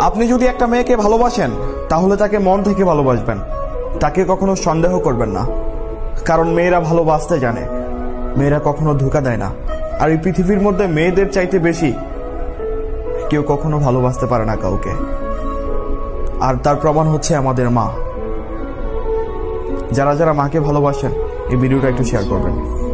আপনি যদি একটা মেয়েকে ভালোবাসেন, তাহলে তাকে মন থেকে ভালোবাসবেন। তাকে কখনো সন্দেহ করবেন না। কারণ মেয়েরা ভালোবাসতে জানে। মেয়েরা কখনো ধোকা দেয় না। আর এই পৃথিবীর মধ্যে মেয়েদের চাইতে বেশি কেউ কখনো ভালোবাসতে পারে না কাউকে। আর তার প্রমাণ হচ্ছে আমাদের মা। যারা যারা মাকে ভালোবাসেন, এই ভিডিওটা একটু শেয়ার করবেন।